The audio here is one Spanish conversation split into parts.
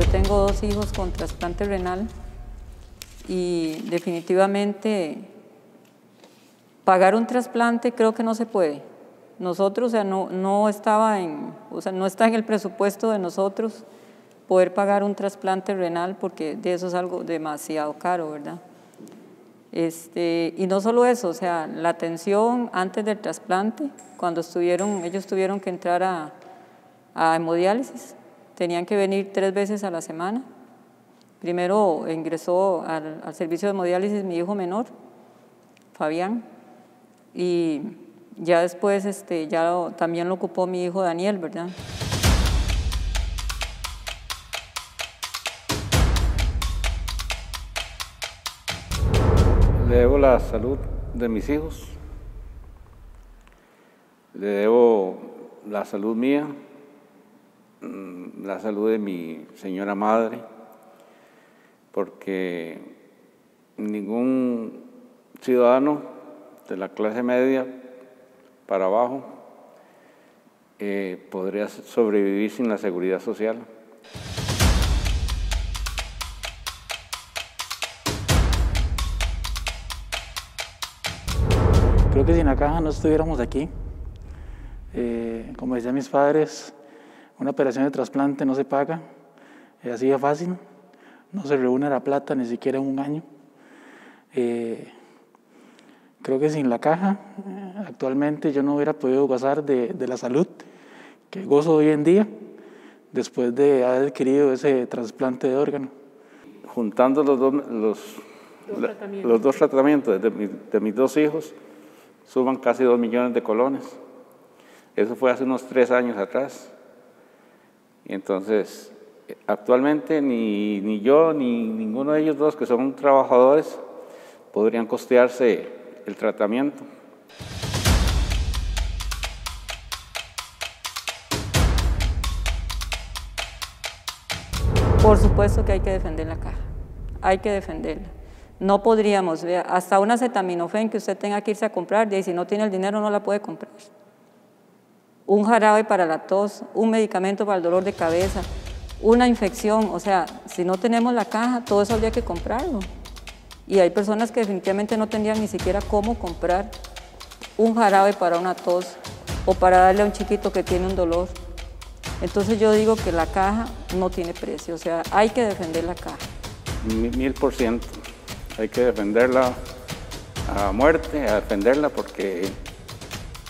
tengo dos hijos con trasplante renal y definitivamente pagar un trasplante creo que no se puede. Nosotros, o sea, no, no estaba en, o sea, no está en el presupuesto de nosotros poder pagar un trasplante renal porque de eso es algo demasiado caro, ¿verdad? Este, y no solo eso, o sea, la atención antes del trasplante, cuando estuvieron, ellos tuvieron que entrar a, a hemodiálisis, tenían que venir tres veces a la semana. Primero ingresó al, servicio de hemodiálisis mi hijo menor, Fabián, y ya después este, ya también lo ocupó mi hijo Daniel, ¿verdad? Le debo la salud de mis hijos, le debo la salud mía, la salud de mi señora madre, porque ningún ciudadano de la clase media para abajo eh, podría sobrevivir sin la seguridad social. Creo que sin la caja no estuviéramos aquí. Eh, como decían mis padres, una operación de trasplante no se paga, es así de fácil, no se reúne la plata ni siquiera en un año. Eh, creo que sin la caja, actualmente yo no hubiera podido gozar de, de la salud que gozo hoy en día después de haber adquirido ese trasplante de órgano. Juntando los dos, los, tratamientos. los dos tratamientos de, mi- de mis dos hijos, suman casi dos millones de colones. Eso fue hace unos tres años atrás. Entonces, actualmente ni, ni yo ni ninguno de ellos dos, que son trabajadores, podrían costearse el tratamiento. Por supuesto que hay que defender la caja, hay que defenderla. No podríamos, hasta una acetaminofén que usted tenga que irse a comprar, y si no tiene el dinero no la puede comprar. Un jarabe para la tos, un medicamento para el dolor de cabeza, una infección, o sea, si no tenemos la caja, todo eso habría que comprarlo. Y hay personas que definitivamente no tendrían ni siquiera cómo comprar un jarabe para una tos o para darle a un chiquito que tiene un dolor. Entonces yo digo que la caja no tiene precio, o sea, hay que defender la caja. Mi- Mil por ciento. Hay que defenderla a muerte, a defenderla porque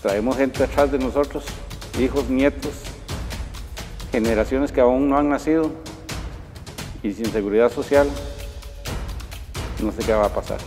traemos gente atrás de nosotros, hijos, nietos, generaciones que aún no han nacido y sin seguridad social, no sé qué va a pasar.